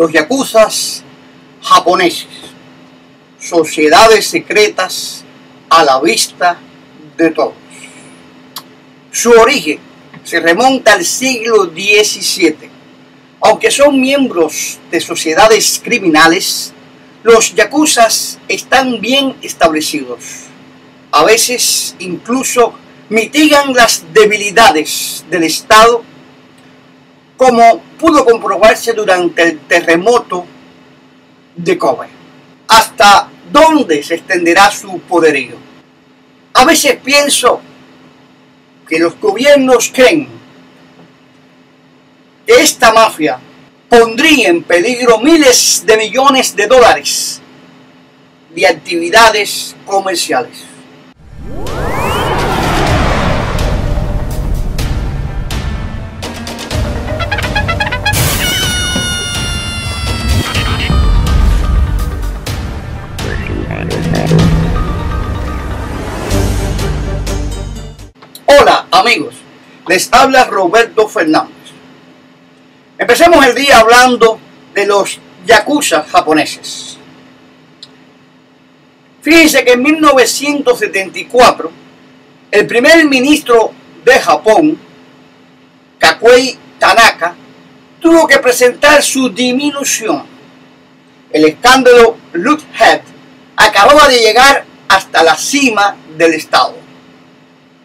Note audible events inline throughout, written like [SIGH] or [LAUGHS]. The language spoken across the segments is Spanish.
los yakuzas japoneses, sociedades secretas a la vista de todos. Su origen se remonta al siglo XVII. Aunque son miembros de sociedades criminales, los yakuzas están bien establecidos. A veces incluso mitigan las debilidades del Estado, como pudo comprobarse durante el terremoto de Kobe. ¿Hasta dónde se extenderá su poderío? A veces pienso que los gobiernos creen que esta mafia pondría en peligro miles de millones de dólares de actividades comerciales. Les habla Roberto Fernández. Empecemos el día hablando de los yakuza japoneses. Fíjense que en 1974 el primer ministro de Japón, Kakuei Tanaka, tuvo que presentar su disminución. El escándalo Head acababa de llegar hasta la cima del Estado.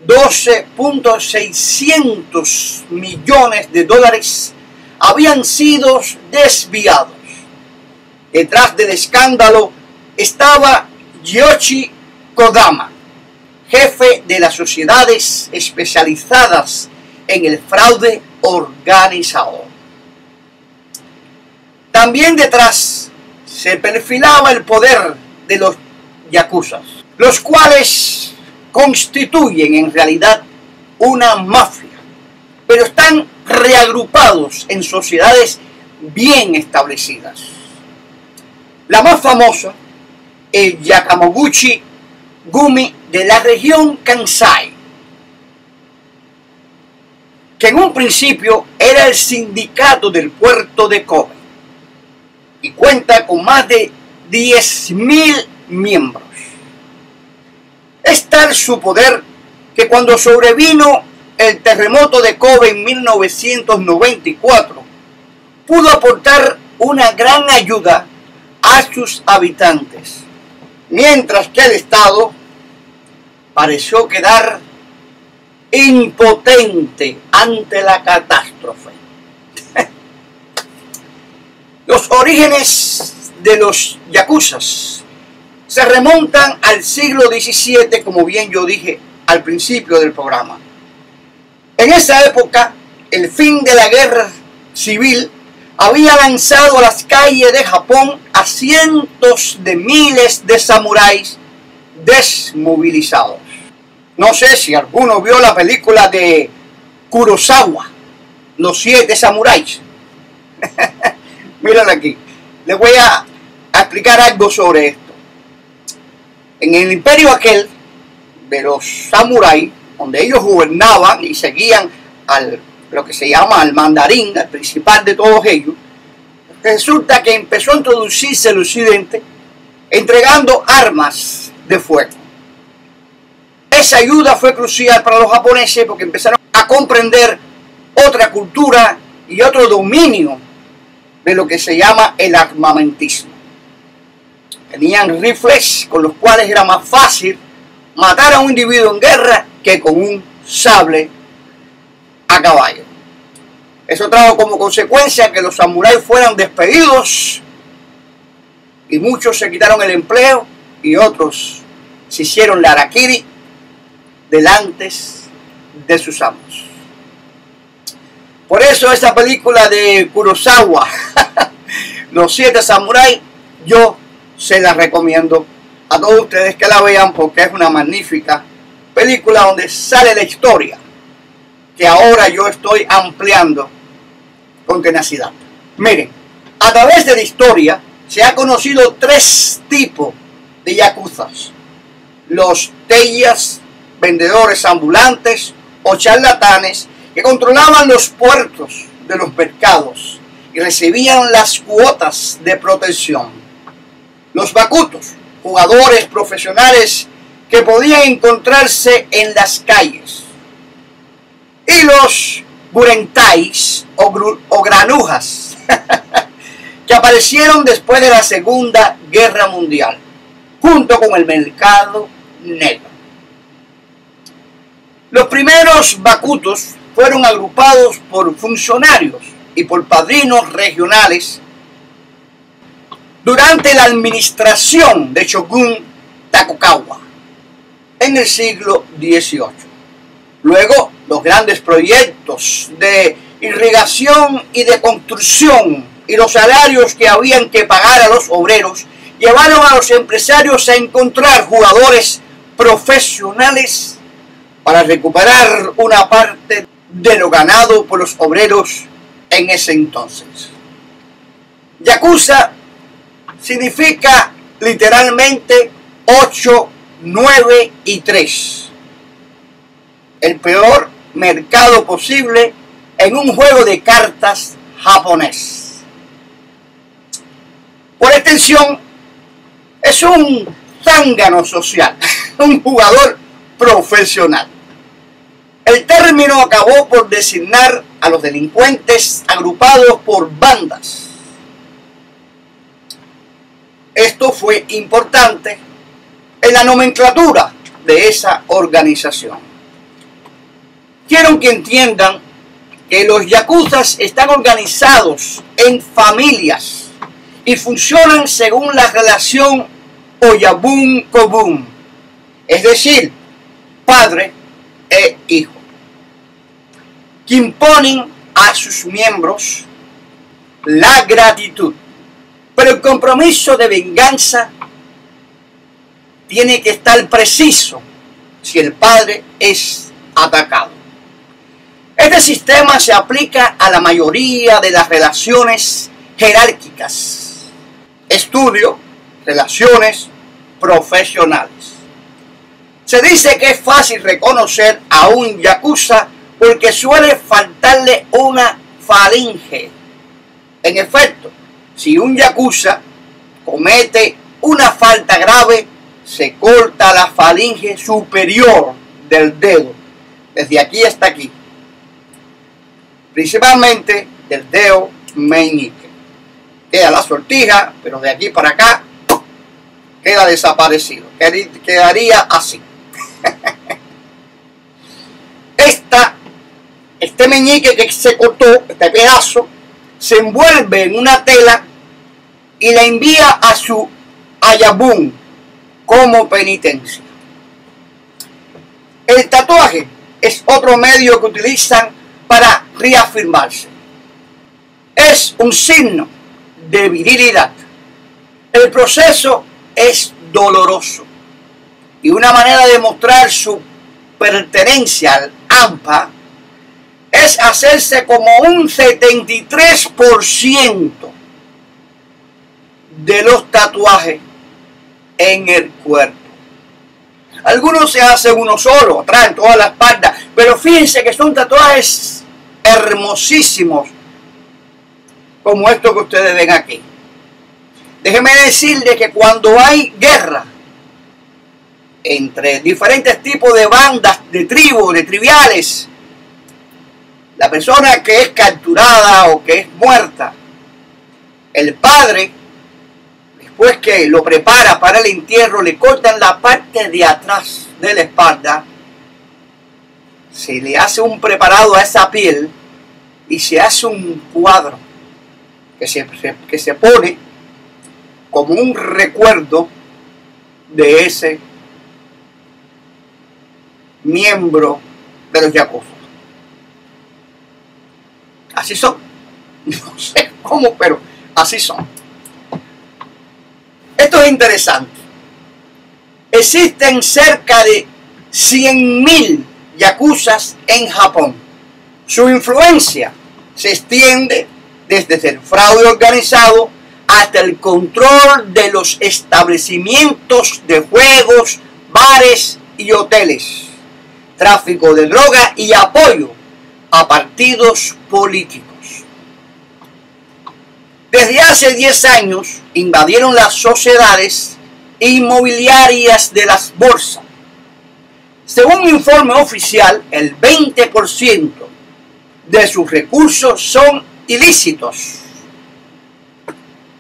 12.600 millones de dólares habían sido desviados. Detrás del escándalo estaba Yoshi Kodama, jefe de las sociedades especializadas en el fraude organizado. También detrás se perfilaba el poder de los yakuzas, los cuales constituyen en realidad una mafia, pero están reagrupados en sociedades bien establecidas. La más famosa, el Yakamoguchi Gumi de la región Kansai, que en un principio era el sindicato del puerto de Kobe y cuenta con más de 10.000 miembros. Es tal su poder que cuando sobrevino el terremoto de Kobe en 1994, pudo aportar una gran ayuda a sus habitantes, mientras que el Estado pareció quedar impotente ante la catástrofe. [LAUGHS] Los orígenes de los yakuzas se remontan al siglo XVII, como bien yo dije al principio del programa. En esa época, el fin de la guerra civil había lanzado a las calles de Japón a cientos de miles de samuráis desmovilizados. No sé si alguno vio la película de Kurosawa, Los Siete Samuráis. [LAUGHS] Miren aquí, les voy a explicar algo sobre esto. En el imperio aquel de los samuráis, donde ellos gobernaban y seguían al lo que se llama al mandarín, al principal de todos ellos, resulta que empezó a introducirse el occidente entregando armas de fuego. Esa ayuda fue crucial para los japoneses porque empezaron a comprender otra cultura y otro dominio de lo que se llama el armamentismo. Tenían rifles con los cuales era más fácil matar a un individuo en guerra que con un sable a caballo. Eso trajo como consecuencia que los samuráis fueran despedidos y muchos se quitaron el empleo y otros se hicieron la araquiri delante de sus amos. Por eso esa película de Kurosawa, [LAUGHS] Los siete samuráis, yo se la recomiendo a todos ustedes que la vean porque es una magnífica película donde sale la historia que ahora yo estoy ampliando con tenacidad. Miren, a través de la historia se ha conocido tres tipos de yakuzas. Los tellas, vendedores ambulantes o charlatanes que controlaban los puertos de los mercados y recibían las cuotas de protección. Los bakutos, jugadores profesionales que podían encontrarse en las calles. Y los burentais o, o granujas, [LAUGHS] que aparecieron después de la Segunda Guerra Mundial, junto con el mercado negro. Los primeros bakutos fueron agrupados por funcionarios y por padrinos regionales durante la administración de Shogun Takukawa en el siglo XVIII. Luego, los grandes proyectos de irrigación y de construcción y los salarios que habían que pagar a los obreros llevaron a los empresarios a encontrar jugadores profesionales para recuperar una parte de lo ganado por los obreros en ese entonces. Yakuza significa literalmente 8, 9 y 3. El peor mercado posible en un juego de cartas japonés. Por extensión, es un zángano social, [LAUGHS] un jugador profesional. El término acabó por designar a los delincuentes agrupados por bandas. Esto fue importante en la nomenclatura de esa organización. Quiero que entiendan que los yakuzas están organizados en familias y funcionan según la relación Oyabun-Kobun, es decir, padre e hijo que imponen a sus miembros la gratitud. Pero el compromiso de venganza tiene que estar preciso si el padre es atacado. Este sistema se aplica a la mayoría de las relaciones jerárquicas. Estudio, relaciones profesionales. Se dice que es fácil reconocer a un yakuza porque suele faltarle una faringe. En efecto, si un yakuza comete una falta grave, se corta la faringe superior del dedo, desde aquí hasta aquí, principalmente del dedo meñique. Queda la sortija, pero de aquí para acá queda desaparecido. Quedaría así. [LAUGHS] Esta este meñique que se cortó, este pedazo, se envuelve en una tela y la envía a su ayabún como penitencia. El tatuaje es otro medio que utilizan para reafirmarse. Es un signo de virilidad. El proceso es doloroso y una manera de mostrar su pertenencia al AMPA es hacerse como un 73% de los tatuajes en el cuerpo. Algunos se hacen uno solo, traen toda la espalda, pero fíjense que son tatuajes hermosísimos, como esto que ustedes ven aquí. Déjenme decirles que cuando hay guerra entre diferentes tipos de bandas, de tribus, de triviales, la persona que es capturada o que es muerta, el padre, después que lo prepara para el entierro, le cortan la parte de atrás de la espalda, se le hace un preparado a esa piel y se hace un cuadro que se, que se pone como un recuerdo de ese miembro de los Jacobos. Así son. No sé cómo, pero así son. Esto es interesante. Existen cerca de 100.000 yakuzas en Japón. Su influencia se extiende desde el fraude organizado hasta el control de los establecimientos de juegos, bares y hoteles, tráfico de droga y apoyo a partidos políticos. Desde hace 10 años invadieron las sociedades inmobiliarias de las bolsas. Según un informe oficial, el 20% de sus recursos son ilícitos.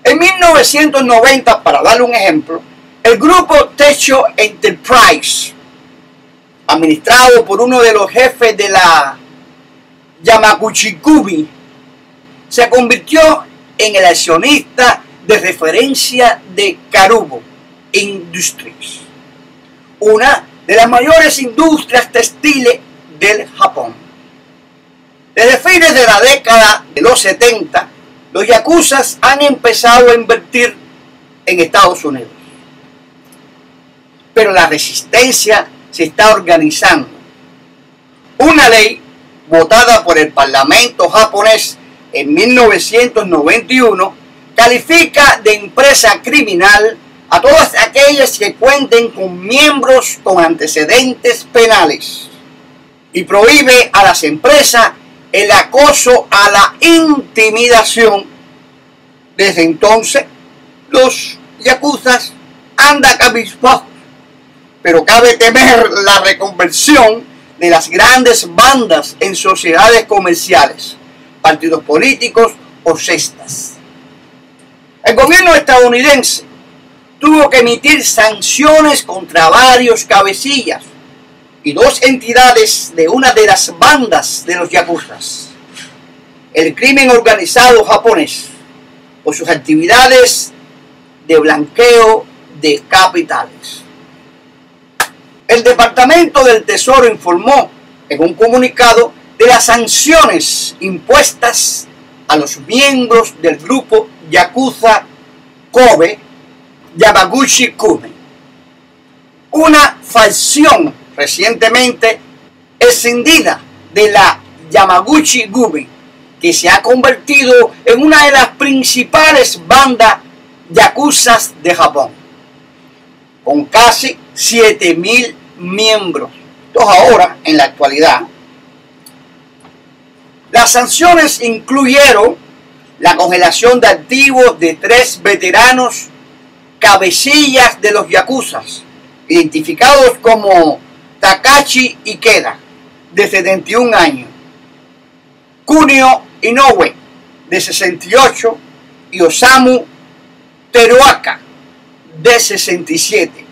En 1990, para darle un ejemplo, el grupo Techo Enterprise, administrado por uno de los jefes de la Yamaguchi Kubi, se convirtió en el accionista de referencia de Karubo Industries, una de las mayores industrias textiles del Japón. Desde fines de la década de los 70, los yakuzas han empezado a invertir en Estados Unidos. Pero la resistencia se está organizando. Una ley votada por el Parlamento japonés en 1991 califica de empresa criminal a todas aquellas que cuenten con miembros con antecedentes penales y prohíbe a las empresas el acoso a la intimidación. Desde entonces, los yacuzas andan cabizbajos, pero cabe temer la reconversión de las grandes bandas en sociedades comerciales, partidos políticos o cestas. El gobierno estadounidense tuvo que emitir sanciones contra varios cabecillas y dos entidades de una de las bandas de los yakuzas. El crimen organizado japonés por sus actividades de blanqueo de capitales. El Departamento del Tesoro informó en un comunicado de las sanciones impuestas a los miembros del grupo Yakuza Kobe Yamaguchi Kume. Una facción recientemente escindida de la Yamaguchi Gumi, que se ha convertido en una de las principales bandas yakuzas de Japón, con casi 7.000 miembros. Entonces ahora, en la actualidad, las sanciones incluyeron la congelación de activos de tres veteranos cabecillas de los yakuzas, identificados como Takashi Ikeda, de 71 años, Kunio Inoue, de 68, y Osamu Teruaka, de 67,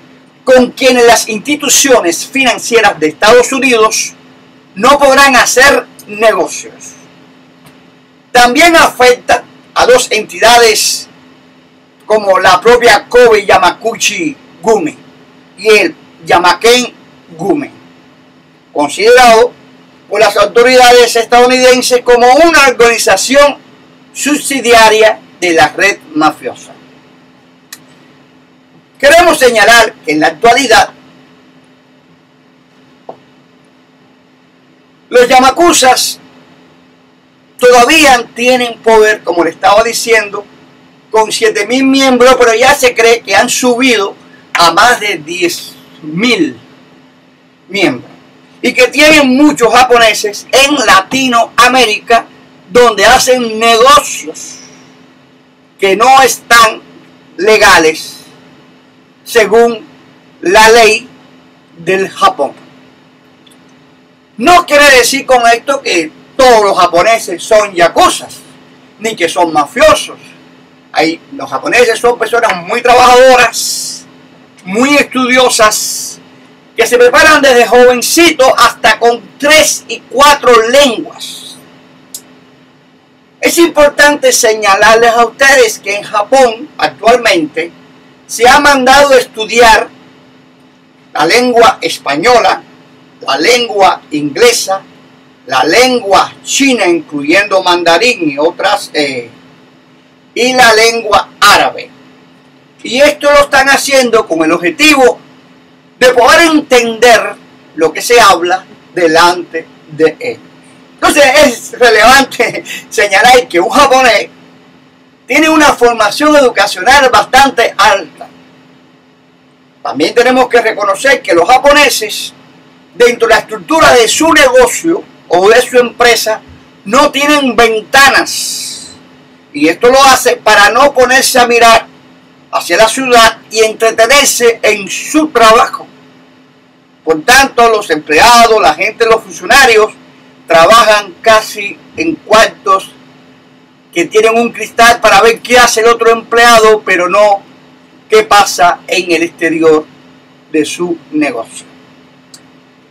con quienes las instituciones financieras de Estados Unidos no podrán hacer negocios. También afecta a dos entidades como la propia Kobe Yamakuchi Gumi y el Yamaken Gumi, considerado por las autoridades estadounidenses como una organización subsidiaria de la red mafiosa. Queremos señalar que en la actualidad los Yamakuzas todavía tienen poder, como le estaba diciendo, con 7.000 miembros, pero ya se cree que han subido a más de 10.000 miembros. Y que tienen muchos japoneses en Latinoamérica donde hacen negocios que no están legales según la ley del Japón. No quiere decir con esto que todos los japoneses son yakuzas, ni que son mafiosos los japoneses son personas muy trabajadoras, muy estudiosas, que se preparan desde jovencito hasta con tres y cuatro lenguas. Es importante señalarles a ustedes que en Japón actualmente se ha mandado estudiar la lengua española, la lengua inglesa, la lengua china, incluyendo mandarín y otras eh, y la lengua árabe. Y esto lo están haciendo con el objetivo de poder entender lo que se habla delante de ellos. Entonces es relevante [LAUGHS] señalar que un japonés tiene una formación educacional bastante alta. También tenemos que reconocer que los japoneses, dentro de la estructura de su negocio o de su empresa, no tienen ventanas Y esto lo hace para no ponerse a mirar hacia la ciudad y entretenerse en su trabajo. Por tanto, los empleados, la gente, los funcionarios trabajan casi en cuartos que tienen un cristal para ver qué hace el otro empleado, pero no qué pasa en el exterior de su negocio.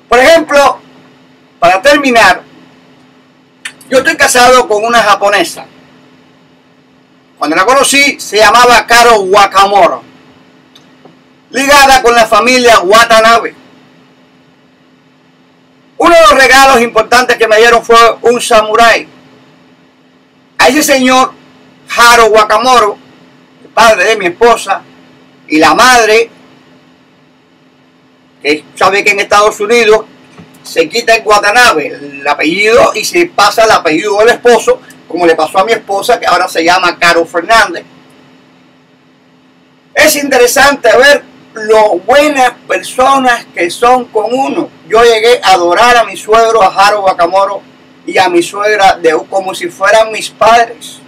Por ejemplo, para terminar, yo estoy casado con una japonesa. Cuando la conocí se llamaba Karo Wakamoro, ligada con la familia Watanabe. Uno de los regalos importantes que me dieron fue un samurái. A ese señor, Haro Wakamoro, el padre de mi esposa, y la madre, que sabe que en Estados Unidos se quita el Watanabe, el apellido, y se pasa el apellido del esposo, como le pasó a mi esposa, que ahora se llama Caro Fernández. Es interesante ver lo buenas personas que son con uno. Yo llegué a adorar a mi suegro, a Jaro Bacamoro, y a mi suegra de, como si fueran mis padres.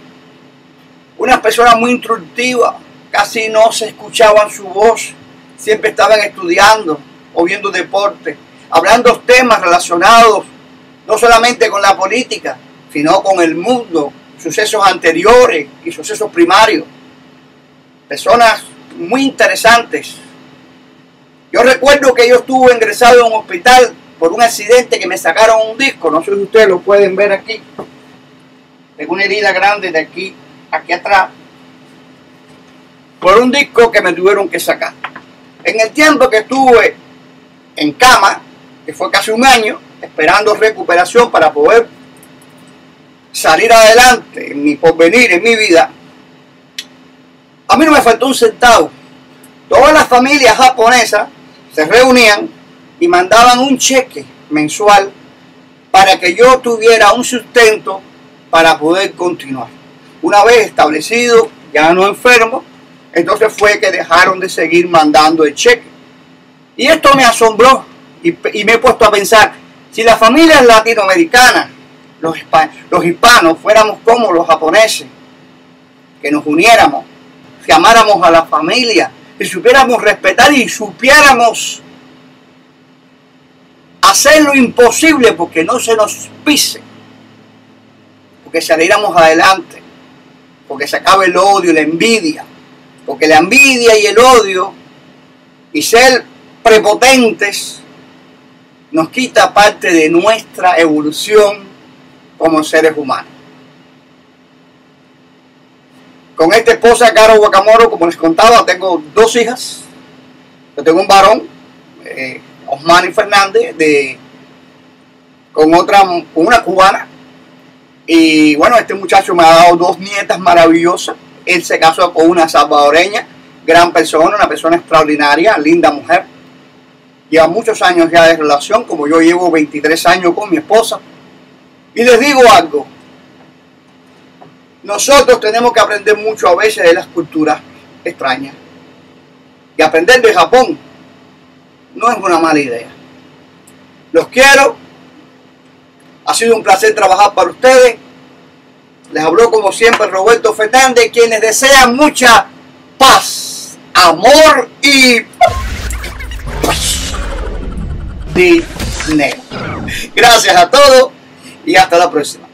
Unas personas muy instructivas, casi no se escuchaban su voz, siempre estaban estudiando o viendo deporte, hablando temas relacionados no solamente con la política, sino con el mundo, sucesos anteriores y sucesos primarios. Personas muy interesantes. Yo recuerdo que yo estuve ingresado en un hospital por un accidente que me sacaron un disco, no sé si ustedes lo pueden ver aquí. Tengo una herida grande de aquí, aquí atrás, por un disco que me tuvieron que sacar. En el tiempo que estuve en cama, que fue casi un año, esperando recuperación para poder salir adelante en mi porvenir, en mi vida, a mí no me faltó un centavo. Todas las familias japonesas se reunían y mandaban un cheque mensual para que yo tuviera un sustento para poder continuar. Una vez establecido, ya no enfermo, entonces fue que dejaron de seguir mandando el cheque. Y esto me asombró y, me he puesto a pensar, si las familias latinoamericanas, los, los hispanos, fuéramos como los japoneses, que nos uniéramos, que amáramos a la familia, y supiéramos respetar y supiéramos hacer lo imposible porque no se nos pise, porque saliéramos adelante, porque se acabe el odio la envidia, porque la envidia y el odio y ser prepotentes nos quita parte de nuestra evolución como seres humanos. Con esta esposa, Caro Guacamoro, como les contaba, tengo dos hijas. Yo tengo un varón, eh, Osmani Fernández, de, con otra, con una cubana. Y bueno, este muchacho me ha dado dos nietas maravillosas. Él se casó con una salvadoreña, gran persona, una persona extraordinaria, linda mujer lleva muchos años ya de relación, como yo llevo 23 años con mi esposa. Y les digo algo, nosotros tenemos que aprender mucho a veces de las culturas extrañas. Y aprender de Japón no es una mala idea. Los quiero. Ha sido un placer trabajar para ustedes. Les habló como siempre Roberto Fernández, quienes desean mucha paz, amor y dinero. Gracias a todos y hasta la próxima.